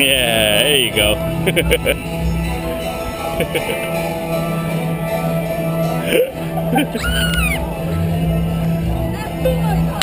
Yeah, there you go.